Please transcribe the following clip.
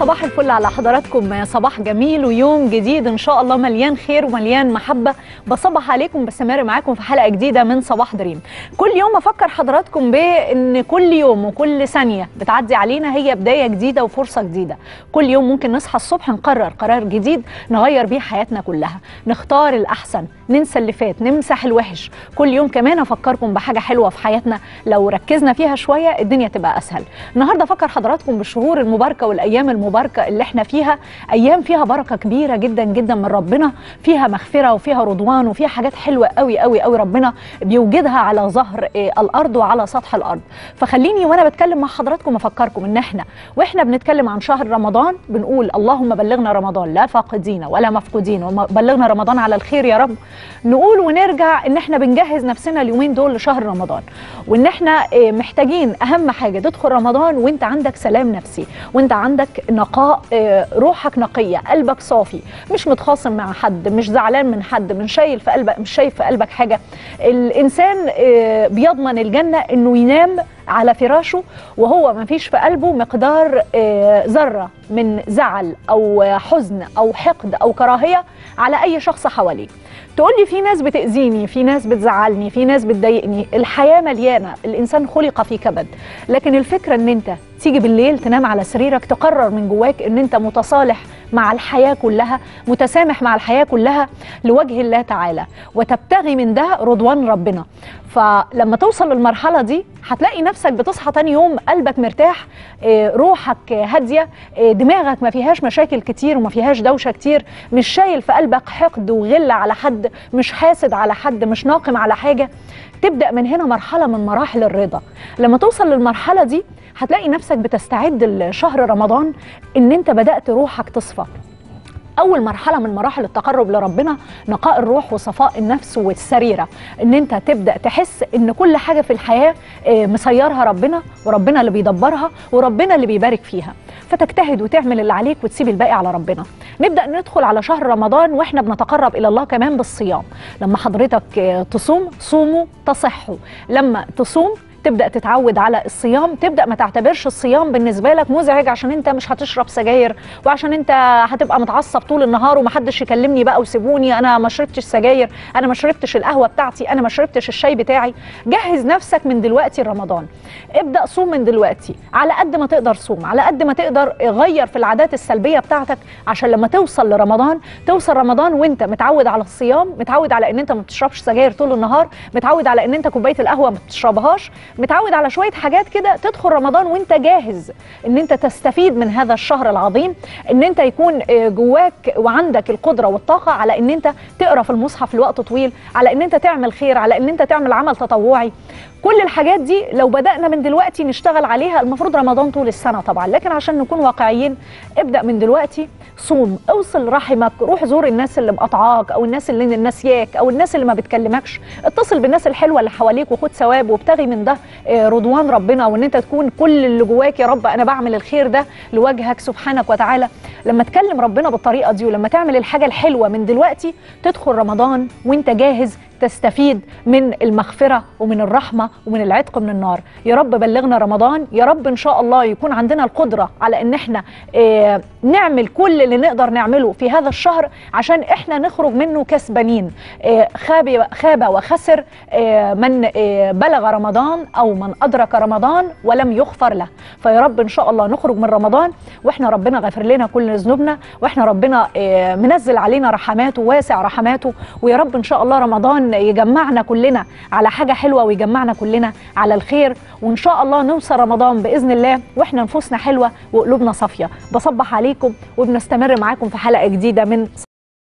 صباح الفل على حضراتكم. صباح جميل ويوم جديد إن شاء الله مليان خير ومليان محبة. بصبح عليكم بستمر معاكم في حلقة جديدة من صباح دريم. كل يوم أفكر حضراتكم بإن كل يوم وكل ثانية بتعدي علينا هي بداية جديدة وفرصة جديدة. كل يوم ممكن نصحى الصبح نقرر قرار جديد نغير بيه حياتنا كلها. نختار الأحسن ننسى اللي فات نمسح الوحش. كل يوم كمان أفكركم بحاجة حلوة في حياتنا. لو ركزنا فيها شوية الدنيا تبقى أسهل. النهارده أفكر حضراتكم بالشهور المباركة والأيام المباركة اللي إحنا فيها. أيام فيها بركة كبيرة جدا جدا من ربنا. فيها مغفرة وفيها رضوان وفيها حاجات حلوة قوي قوي قوي ربنا بيوجدها على ظهر آه، الأرض وعلى سطح الأرض. فخليني وأنا بتكلم مع حضراتكم أفكركم إن إحنا وإحنا بنتكلم عن شهر رمضان بنقول اللهم بلغنا رمضان لا فاقدين ولا مفقودين وبلغنا رمضان على الخير يا رب. نقول ونرجع إن إحنا بنجهز نفسنا اليومين دول لشهر رمضان. وإن إحنا آه، محتاجين أهم حاجة تدخل رمضان وإنت عندك سلام نفسي وإنت عندك نقاء آه، روحك نقية قلبك صافي مش متخاصم مع حد مش زعلان من حد مش شايل في قلبك مش شايف في قلبك حاجة. الإنسان آه، بيضمن الجنة إنه ينام على فراشه وهو ما فيش في قلبه مقدار آه، ذرة من زعل أو حزن أو حقد أو كراهية على أي شخص حواليه. تقول لي في ناس بتأذيني في ناس بتزعلني في ناس بتضايقني. الحياة مليانة الإنسان خلق في كبد. لكن الفكرة إن أنت تيجي بالليل تنام على سريرك تقرر من جواك إن أنت متصالح مع الحياة كلها متسامح مع الحياة كلها لوجه الله تعالى. وتبتغي من ده رضوان ربنا. فلما توصل للمرحلة دي هتلاقي نفسك بتصحى تاني يوم قلبك مرتاح آه، روحك هادية آه، دماغك ما فيهاش مشاكل كتير وما فيهاش دوشة كتير مش شايل في قلبك حقد وغل على حد مش حاسد على حد مش ناقم على حاجة. تبدأ من هنا مرحلة من مراحل الرضا. لما توصل للمرحلة دي هتلاقي نفسك بتستعد لشهر رمضان إن أنت بدأت روحك تصفى. أول مرحلة من مراحل التقرب لربنا نقاء الروح وصفاء النفس والسريرة. إن أنت تبدأ تحس إن كل حاجة في الحياة آه، مسيرها ربنا وربنا اللي بيدبرها وربنا اللي بيبارك فيها. فتجتهد وتعمل اللي عليك وتسيب الباقي على ربنا. نبدأ ندخل على شهر رمضان وإحنا بنتقرب إلى الله كمان بالصيام. لما حضرتك آه، تصوم صوموا تصحوا. لما تصوم تبدأ تتعود على الصيام تبدأ ما تعتبرش الصيام بالنسبة لك مزعج عشان انت مش هتشرب سجاير وعشان انت هتبقى متعصب طول النهار ومحدش يكلمني بقى وسيبوني أنا ما شربتش سجاير أنا ما شربتش القهوة بتاعتي أنا ما شربتش الشاي بتاعي. جهز نفسك من دلوقتي رمضان ابدأ صوم من دلوقتي. على قد ما تقدر صوم على قد ما تقدر غير في العادات السلبية بتاعتك عشان لما توصل لرمضان توصل رمضان وانت متعود على الصيام متعود على إن انت ما بتشربش سجاير طول النهار متعود على إن انت كوباية القهوة ما بتشربهاش متعود على شوية حاجات كده تدخل رمضان وانت جاهز ان انت تستفيد من هذا الشهر العظيم ان انت يكون آه، جواك وعندك القدرة والطاقة على ان انت تقرأ في المصحف لوقت طويل على ان انت تعمل خير على ان انت تعمل عمل تطوعي. كل الحاجات دي لو بدأنا من دلوقتي نشتغل عليها المفروض رمضان طول السنة طبعا. لكن عشان نكون واقعيين ابدأ من دلوقتي صوم. اوصل رحمك روح زور الناس اللي مقاطعاك أو الناس اللي ناسياك أو الناس اللي ما بتكلمكش. اتصل بالناس الحلوة اللي حواليك وخد ثواب وابتغي من ده. رضوان ربنا وإن أنت تكون كل اللي جواك يا رب أنا بعمل الخير ده لوجهك سبحانك وتعالى. لما تكلم ربنا بالطريقة دي ولما تعمل الحاجة الحلوة من دلوقتي تدخل رمضان وأنت جاهز تستفيد من المغفرة ومن الرحمة ومن العتق من النار. يا رب بلغنا رمضان. يا رب إن شاء الله يكون عندنا القدرة على إن إحنا آه، نعمل كل اللي نقدر نعمله في هذا الشهر عشان إحنا نخرج منه كسبانين. آه، خاب وخسر آه، من بلغ رمضان أو من أدرك رمضان ولم يغفر له. فيا رب إن شاء الله نخرج من رمضان وإحنا ربنا غفر لنا كل ذنوبنا وإحنا ربنا منزل علينا رحماته واسع رحماته. ويا رب إن شاء الله رمضان يجمعنا كلنا على حاجة حلوة ويجمعنا كلنا على الخير. وإن شاء الله نوصل رمضان بإذن الله وإحنا نفوسنا حلوة وقلوبنا صافية. بصبح عليكم وبنستمر معاكم في حلقة جديدة من